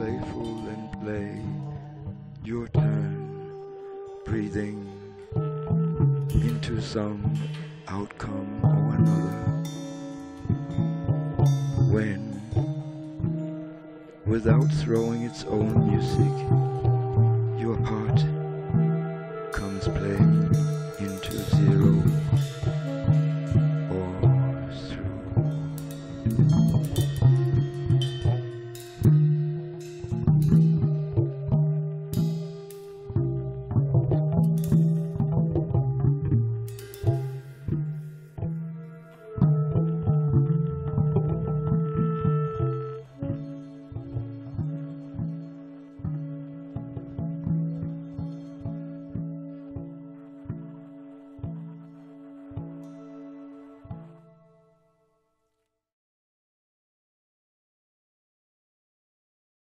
playful and play. Your turn, breathing into some outcome or another. When, without throwing its own music, your part comes playing into zero